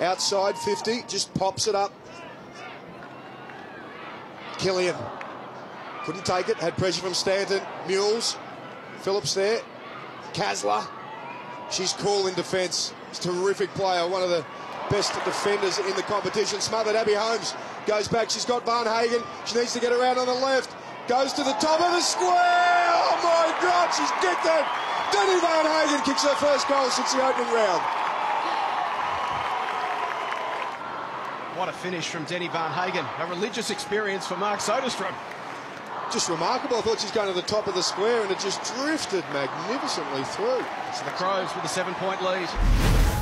Outside 50, just pops it up. Killian couldn't take it, had pressure from Stanton. Mules, Phillips there. Kaslar, she's cool in defence. Terrific player, one of the best defenders in the competition. Smothered Abbey Holmes goes back. She's got Varnhagen. She needs to get around on the left. Goes to the top of the square. Oh my God, she's kicked. Deni Varnhagen kicks her first goal since the opening round. What a finish from Deni Varnhagen. A religious experience for Mark Soderstrom. Just remarkable. I thought she's going to the top of the square and it just drifted magnificently through. So the Crows with a seven point lead.